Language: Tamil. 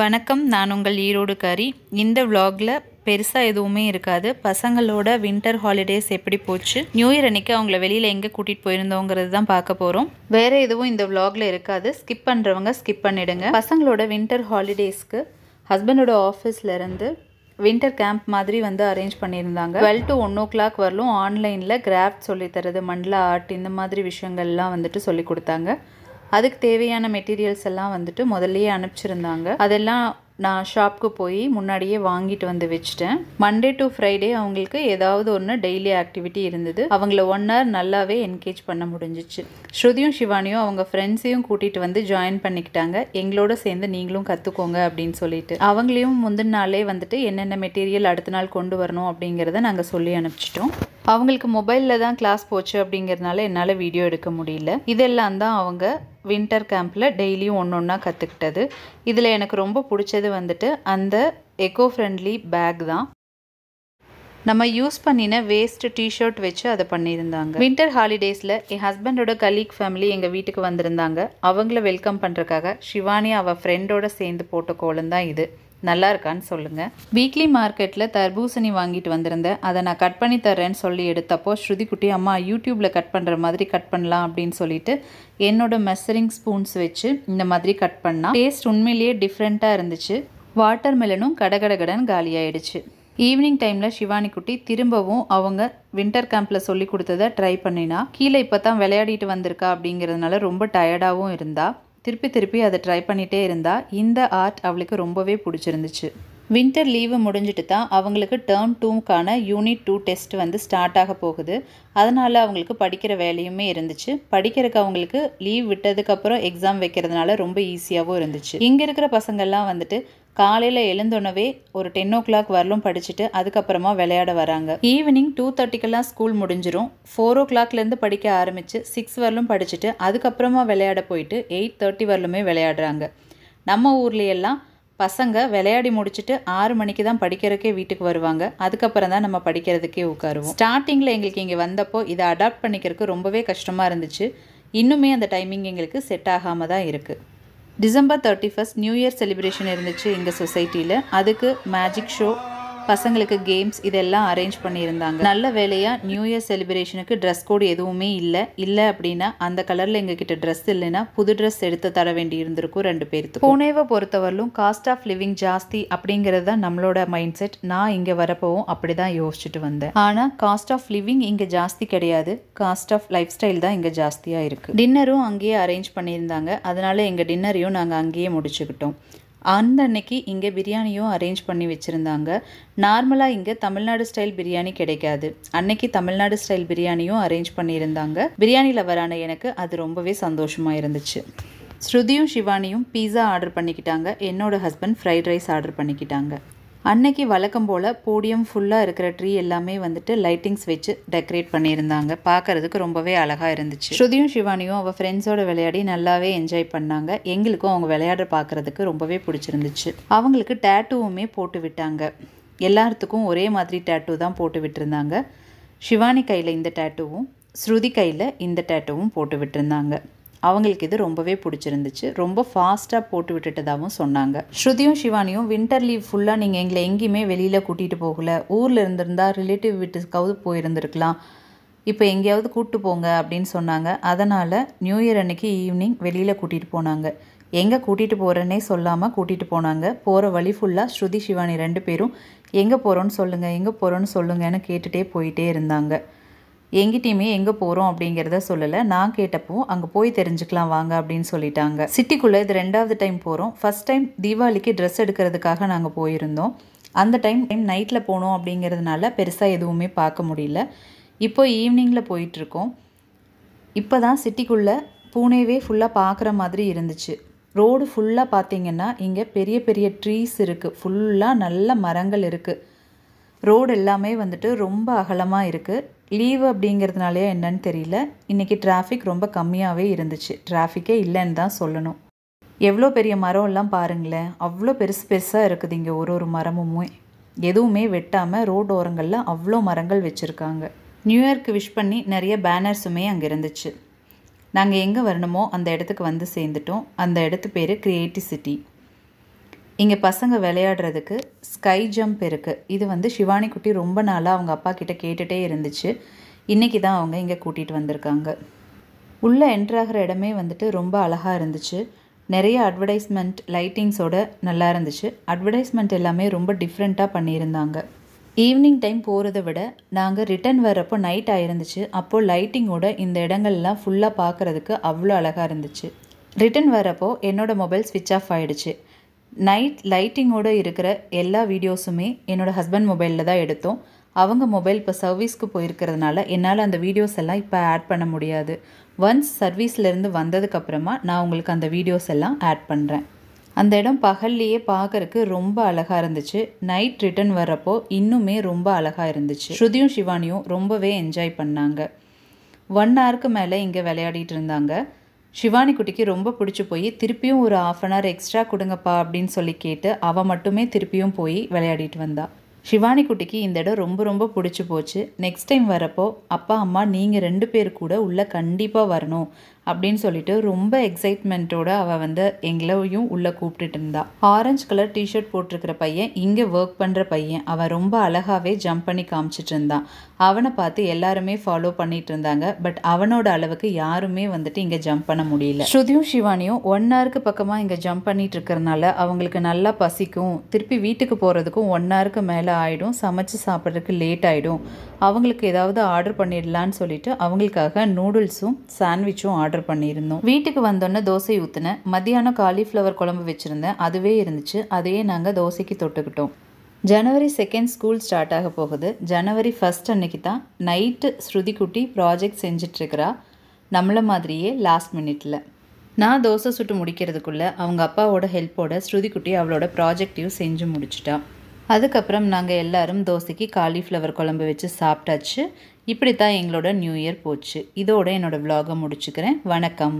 வணக்கம் நான் உங்கள் ஈரோடு காரி இந்த விலாகில் பெருசாக எதுவுமே இருக்காது. பசங்களோட வின்டர் ஹாலிடேஸ் எப்படி போச்சு? நியூ இயர் அன்னைக்கு அவங்கள வெளியில் எங்கே கூட்டிகிட்டு போயிருந்தோங்கிறது தான் பார்க்க போகிறோம் வேறு எதுவும் இந்த விலாகில் இருக்காது. ஸ்கிப் பண்ணுறவங்க ஸ்கிப் பண்ணிடுங்க. பசங்களோட வின்டர் ஹாலிடேஸ்க்கு ஹஸ்பண்டோட ஆஃபீஸ்லேருந்து வின்டர் கேம்ப் மாதிரி வந்து அரேஞ்ச் பண்ணியிருந்தாங்க. Twelve to one o'clock வரலும் ஆன்லைனில் கிராஃப்ட் சொல்லித்தரது மண்டல ஆர்ட் இந்த மாதிரி விஷயங்கள்லாம் வந்துட்டு சொல்லி கொடுத்தாங்க. அதுக்கு தேவையான மெட்டீரியல்ஸ் எல்லாம் வந்துட்டு முதல்லயே அனுப்பிச்சிருந்தாங்க. அதெல்லாம் நான் ஷாப்க்கு போய் முன்னாடியே வாங்கிட்டு வந்து வச்சுட்டேன். மண்டே டு ஃப்ரைடே அவங்களுக்கு ஏதாவது ஒன்று டெய்லி ஆக்டிவிட்டி இருந்தது. அவங்கள ஒன் ஹவர் நல்லாவே என்கேஜ் பண்ண முடிஞ்சிச்சு. ஸ்ருதியும் சிவானியும் அவங்க ஃப்ரெண்ட்ஸையும் கூட்டிகிட்டு வந்து ஜாயின் பண்ணிக்கிட்டாங்க. எங்களோட சேர்ந்து நீங்களும் கற்றுக்கோங்க அப்படின்னு சொல்லிட்டு. அவங்களையும் முந்தின நாளே வந்துட்டு என்னென்ன மெட்டீரியல் அடுத்த நாள் கொண்டு வரணும் அப்படிங்கிறத நாங்கள் சொல்லி அனுப்பிச்சிட்டோம். அவங்களுக்கு மொபைலில் தான் கிளாஸ் போச்சு அப்படிங்கிறதுனால என்னால் வீடியோ எடுக்க முடியல. இதெல்லாம் தான் அவங்க வின்டர் கேம்பில் டெய்லியும் ஒன்று ஒன்றா கற்றுக்கிட்டது இதில் எனக்கு ரொம்ப பிடிச்சது வந்துட்டு அந்த எக்கோ ஃப்ரெண்ட்லி பேக் தான். நம்ம யூஸ் பண்ணின வேஸ்ட் டிஷர்ட் வச்சு அதை பண்ணியிருந்தாங்க. வின்டர் ஹாலிடேஸில் என் ஹஸ்பண்டோட கலீக் ஃபேமிலி எங்கள் வீட்டுக்கு வந்திருந்தாங்க. அவங்கள வெல்கம் பண்ணுறக்காக ஷிவானி அவள் ஃப்ரெண்டோட சேர்ந்து போட்ட கோலம் தான் இது. நல்லா இருக்கான்னு சொல்லுங்கள் வீக்லி மார்க்கெட்டில் தர்பூசணி வாங்கிட்டு வந்திருந்தேன் அதை நான் கட் பண்ணி தரேன்னு சொல்லி எடுத்தப்போ ஸ்ருதிக்குட்டி அம்மா யூடியூப்பில் கட் பண்ணுற மாதிரி கட் பண்ணலாம் அப்படின்னு சொல்லிட்டு என்னோட மெசரிங் ஸ்பூன்ஸ் வச்சு இந்த மாதிரி கட் பண்ணால் டேஸ்ட் உண்மையிலேயே டிஃப்ரெண்ட்டாக இருந்துச்சு. வாட்டர் மெலனும் கடகடகடன் காலியாயிடுச்சு. ஈவினிங் டைமில் சிவானி குட்டி திரும்பவும் அவங்க வின்டர் கேம்பில் சொல்லி கொடுத்ததை ட்ரை பண்ணினா கீழே இப்போ தான் விளையாடிட்டு வந்திருக்கா அப்படிங்கிறதுனால ரொம்ப டயர்டாகவும் இருந்தா. திருப்பி திருப்பி அதை ட்ரை பண்ணிகிட்டே இருந்தா இந்த ஆர்ட் அவளுக்கு ரொம்பவே பிடிச்சிருந்துச்சு. வின்டர் லீவு முடிஞ்சிட்டு தான் அவங்களுக்கு டேர்ம் டூக்கான யூனிட் டூ டெஸ்ட் வந்து ஸ்டார்ட் ஆக போகுது. அதனால் அவங்களுக்கு படிக்கிற வேலையுமே இருந்துச்சு. படிக்கிறதுக்கு அவங்களுக்கு லீவ் விட்டதுக்கப்புறம் எக்ஸாம் வைக்கிறதுனால ரொம்ப ஈஸியாகவும் இருந்துச்சு. இங்கே இருக்கிற பசங்கள்லாம் வந்துட்டு காலையில் எழுந்தோடனவே ஒரு டென் ஓ கிளாக் வரலும் படிச்சுட்டு அதுக்கப்புறமா விளையாட வராங்க. ஈவினிங் டூ தேர்ட்டிக்கெல்லாம் ஸ்கூல் முடிஞ்சிரும். ஃபோர் ஓ கிளாக்லேருந்து படிக்க ஆரம்பித்து சிக்ஸ் வரலும் படிச்சுட்டு அதுக்கப்புறமா விளையாட போயிட்டு எயிட் தேர்ட்டி வரலுமே விளையாடுறாங்க. நம்ம ஊர்லேயெல்லாம் பசங்க விளையாடி முடிச்சுட்டு ஆறு மணிக்கு தான் படிக்கிறதுக்கே வீட்டுக்கு வருவாங்க. அதுக்கப்புறம் தான் நம்ம படிக்கிறதுக்கே உட்காருவோம். ஸ்டார்டிங்கில் எங்களுக்கு இங்கே வந்தப்போ இதை அடாப்ட் பண்ணிக்கிறதுக்கு ரொம்பவே கஷ்டமாக இருந்துச்சு. இன்னுமே அந்த டைமிங் எங்களுக்கு செட் ஆகாமல் தான் இருக்குது December thirty first new year celebration இருந்துச்சு எங்கள் சொசைட்டியில் அதுக்கு மேஜிக் ஷோ பசங்களுக்கு கேம்ஸ் இதெல்லாம் அரேஞ்ச் பண்ணியிருந்தாங்க. நல்ல வேலையாக நியூ இயர் செலிப்ரேஷனுக்கு ட்ரெஸ் கோடு எதுவுமே இல்லை. இல்லை அப்படின்னா அந்த கலரில் எங்ககிட்ட ட்ரெஸ் இல்லைன்னா புது ட்ரெஸ் எடுத்து தர வேண்டி இருந்திருக்கும் ரெண்டு பேருக்கு புனேவை பொறுத்தவரையிலும் காஸ்ட் ஆஃப் லிவிங் ஜாஸ்தி அப்படிங்கிறது தான் நம்மளோட மைண்ட் செட் நான் இங்கே வரப்போவும் அப்படி தான் யோசிச்சுட்டு வந்தேன். ஆனால் காஸ்ட் ஆஃப் லிவிங் இங்கே ஜாஸ்தி கிடையாது. காஸ்ட் ஆஃப் லைஃப் ஸ்டைல் தான் இங்கே ஜாஸ்தியாக இருக்குது டின்னரும் அங்கேயே அரேஞ்ச் பண்ணியிருந்தாங்க. அதனால எங்கள் டின்னரையும் நாங்கள் அங்கேயே முடிச்சுக்கிட்டோம். அந்த அன்னைக்கு இங்கே பிரியாணியும் அரேஞ்ச் பண்ணி வச்சுருந்தாங்க. நார்மலாக இங்கே தமிழ்நாடு ஸ்டைல் பிரியாணி கிடைக்காது. அன்னைக்கு தமிழ்நாடு ஸ்டைல் பிரியாணியும் அரேஞ்ச் பண்ணியிருந்தாங்க. பிரியாணி லவரான எனக்கு அது ரொம்பவே சந்தோஷமாக இருந்துச்சு. ஸ்ருதியும் சிவானியும் பீஸா ஆர்டர் பண்ணிக்கிட்டாங்க. என்னோடய ஹஸ்பண்ட் ஃப்ரைட் ரைஸ் ஆர்டர் பண்ணிக்கிட்டாங்க. அன்னைக்கு வழக்கம் போல் போடியம் ஃபுல்லாக இருக்கிற ட்ரீ எல்லாமே வந்துட்டு லைட்டிங்ஸ் வச்சு டெக்கரேட் பண்ணியிருந்தாங்க. பார்க்கறதுக்கு ரொம்பவே அழகாக இருந்துச்சு. ஸ்ருதியும் சிவானியும் அவள் ஃப்ரெண்ட்ஸோட விளையாடி நல்லாவே என்ஜாய் பண்ணாங்க. எங்களுக்கும் அவங்க விளையாட பார்க்கறதுக்கு ரொம்பவே பிடிச்சிருந்துச்சு. அவங்களுக்கு டேட்டூவுமே போட்டு விட்டாங்க. எல்லாத்துக்கும் ஒரே மாதிரி டேட்டூ தான் போட்டு விட்டுருந்தாங்க. சிவானி கையில் இந்த டேட்டூவும் ஸ்ருதி கையில் இந்த டேட்டூவும் போட்டு விட்டுருந்தாங்க. அவங்களுக்கு இது ரொம்பவே பிடிச்சிருந்துச்சு. ரொம்ப ஃபாஸ்ட்டாக போட்டு விட்டுட்டதாகவும் சொன்னாங்க. ஸ்ருதியும் சிவானியும் வின்டர் லீவ் ஃபுல்லாக நீங்கள் எங்களை எங்கேயுமே வெளியில் கூட்டிகிட்டு போகல. ஊரில் இருந்திருந்தால் ரிலேட்டிவ் வீட்டுக்காவது போயிருந்துருக்கலாம். இப்போ எங்கேயாவது கூப்பிட்டு போங்க அப்படின்னு சொன்னாங்க. அதனால் நியூ இயர் அன்னைக்கு ஈவினிங் வெளியில் கூட்டிகிட்டு போனாங்க. எங்கே கூட்டிகிட்டு போகிறேன்னே சொல்லாமல் கூட்டிகிட்டு போனாங்க. போகிற வழி ஃபுல்லாக ஸ்ருதி சிவானி ரெண்டு பேரும் எங்கே போகிறோன்னு சொல்லுங்கள் எங்கே போகிறோன்னு சொல்லுங்கன்னு கேட்டுகிட்டே போயிட்டே இருந்தாங்க. எங்கிட்டையுமே எங்கே போகிறோம் அப்படிங்கிறத சொல்லலை. நான் கேட்டப்போ அங்கே போய் தெரிஞ்சுக்கலாம் வாங்க அப்படின்னு சொல்லிட்டாங்க. சிட்டிக்குள்ளே இது ரெண்டாவது டைம் போகிறோம் ஃபஸ்ட் டைம் தீபாவளிக்கு ட்ரெஸ் எடுக்கிறதுக்காக நாங்கள் போயிருந்தோம். அந்த டைம் டைம் நைட்டில் போனோம் அப்படிங்கிறதுனால பெருசாக எதுவுமே பார்க்க முடியல. இப்போ ஈவினிங்கில் போயிட்டுருக்கோம். இப்போ தான் சிட்டிக்குள்ளே பூனேவே ஃபுல்லாக பார்க்குற மாதிரி இருந்துச்சு. ரோடு ஃபுல்லாக பார்த்தீங்கன்னா இங்கே பெரிய பெரிய ட்ரீஸ் இருக்குது ஃபுல்லாக நல்ல மரங்கள் இருக்குது ரோடு எல்லாமே வந்துட்டு ரொம்ப அகலமாக இருக்குது லீவு அப்படிங்கிறதுனாலே என்னன்னு தெரியல. இன்றைக்கி டிராஃபிக் ரொம்ப கம்மியாகவே இருந்துச்சு. டிராஃபிக்கே இல்லைன்னு தான் சொல்லணும். எவ்வளோ பெரிய மரம் எல்லாம் பாருங்களேன். அவ்வளோ பெருசு பெருசாக இருக்குது இங்கே. ஒரு ஒரு மரமுமே. எதுவுமே வெட்டாமல் ரோடு ஓரங்களில் அவ்வளோ மரங்கள் வச்சுருக்காங்க. நியூ இயர்க்கு விஷ் பண்ணி நிறைய பேனர்ஸுமே அங்கே இருந்துச்சு. நாங்கள் எங்கே வரணுமோ அந்த இடத்துக்கு வந்து சேர்ந்துட்டோம். அந்த இடத்து பேர் கிரியேட்டிவ் சிட்டி இங்கே பசங்க விளையாடுறதுக்கு ஸ்கை ஜம்ப் இருக்குது இது வந்து சிவானி குட்டி ரொம்ப நாளாக அவங்க அப்பா கிட்ட கேட்டுகிட்டே இருந்துச்சு. இன்றைக்கி தான் அவங்க இங்கே கூட்டிகிட்டு வந்திருக்காங்க. உள்ளே என்ட்ராகிற இடமே வந்துட்டு ரொம்ப அழகாக இருந்துச்சு. நிறைய அட்வர்டைஸ்மெண்ட் லைட்டிங்ஸோட நல்லா இருந்துச்சு. அட்வர்டைஸ்மெண்ட் எல்லாமே ரொம்ப டிஃப்ரெண்ட்டாக பண்ணியிருந்தாங்க. ஈவினிங் டைம் போகிறத விட நாங்கள் ரிட்டர்ன் வர்றப்போ நைட் ஆயிருந்துச்சு. அப்போது லைட்டிங்கோட இந்த இடங்கள்லாம் ஃபுல்லாக பார்க்குறதுக்கு அவ்வளோ அழகாக இருந்துச்சு. ரிட்டர்ன் வரப்போ என்னோடய மொபைல் ஸ்விட்ச் ஆஃப் ஆகிடுச்சு நைட் லைட்டிங்கோடு இருக்கிற எல்லா வீடியோஸுமே என்னோடய ஹஸ்பண்ட் மொபைலில் தான் எடுத்தோம். அவங்க மொபைல் இப்போ சர்வீஸ்க்கு போயிருக்கிறதுனால என்னால் அந்த வீடியோஸ் எல்லாம் இப்போ ஆட் பண்ண முடியாது. ஒன்ஸ் சர்வீஸ்லேருந்து வந்ததுக்கப்புறமா நான் உங்களுக்கு அந்த வீடியோஸ் எல்லாம் ஆட் பண்ணுறேன் அந்த இடம் பகல்லையே பார்க்கறக்கு ரொம்ப அழகாக இருந்துச்சு. நைட் ரிட்டர்ன் வர்றப்போ இன்னுமே ரொம்ப அழகாக இருந்துச்சு. ஸ்ருதியும் சிவானியும் ரொம்பவே என்ஜாய் பண்ணாங்க. ஒன் ஹவருக்கு மேலே இங்கே விளையாடிட்டு இருந்தாங்க. சிவானி குட்டிக்கு ரொம்ப பிடிச்சி போய் திருப்பியும் ஒரு ஆஃப் அன் ஹவர் எக்ஸ்ட்ரா கொடுங்கப்பா அப்படின்னு சொல்லி கேட்டு அவள் மட்டுமே திருப்பியும் போய் விளையாடிட்டு வந்தா. சிவானி குட்டிக்கு இந்த இடம் ரொம்ப ரொம்ப பிடிச்சி போச்சு. நெக்ஸ்ட் டைம் வரப்போ அப்பா அம்மா நீங்கள் ரெண்டு பேர் கூட உள்ளே கண்டிப்பாக வரணும். அப்படின்னு சொல்லிட்டு ரொம்ப எக்ஸைட்மெண்ட்டோட அவள் வந்து எங்களையும் உள்ளே கூப்பிட்டுட்டு இருந்தா. ஆரஞ்சு கலர் டிஷர்ட் போட்டிருக்கிற பையன் இங்கே ஒர்க் பண்ணுற பையன். அவன் ரொம்ப அழகாகவே ஜம்ப் பண்ணி காமிச்சிட்டு இருந்தான் அவனை பார்த்து எல்லாருமே ஃபாலோ பண்ணிட்டு இருந்தாங்க. பட் அவனோட அளவுக்கு யாருமே வந்துட்டு இங்கே ஜம்ப் பண்ண முடியல. ஸ்ருதியும் சிவானியும் ஒன் ஹவருக்கு பக்கமாக இங்கே ஜம்ப் பண்ணிட்டு இருக்கிறனால அவங்களுக்கு நல்லா பசிக்கும். திருப்பி வீட்டுக்கு போகிறதுக்கும் ஒன் ஹவருக்கு மேலே ஆகிடும் சமைச்சு சாப்பிட்றதுக்கு லேட் ஆகிடும் அவங்களுக்கு ஏதாவது ஆர்டர் பண்ணிடலான்னு சொல்லிட்டு அவங்களுக்காக நூடுல்ஸும் சாண்ட்விச்சும் ஆர்டர் பண்ணியிருந்தோம். வீட்டுக்கு வந்தோன்னே தோசை ஊற்றினேன் மத்தியானம் காலிஃப்ளவர் குழம்பு வச்சுருந்தேன். அதுவே இருந்துச்சு. அதையே நாங்கள் தோசைக்கு தொட்டுக்கிட்டோம். ஜனவரி செகண்ட் ஸ்கூல் ஸ்டார்ட் ஆக போகுது. ஜனவரி ஃபஸ்ட் அன்னைக்கு தான் நைட்டு ஸ்ருதிக்குட்டி ப்ராஜெக்ட் செஞ்சிட்ருக்கிறா. நம்மளை மாதிரியே லாஸ்ட் மினிட்ல நான் தோசை சுட்டு முடிக்கிறதுக்குள்ளே அவங்க அப்பாவோட ஹெல்ப்போட ஸ்ருதிக்குட்டி அவளோட ப்ராஜெக்டையும் செஞ்சு முடிச்சிட்டா. அதுக்கப்புறம் நாங்கள் எல்லாரும் தோசைக்கு காலிஃப்ளவர் குழம்பு வச்சு சாப்பிட்டாச்சு. இப்படி தான் எங்களோட நியூ இயர் போச்சு. இதோட என்னோடய விலாகை முடிச்சுக்கிறேன். வணக்கம்.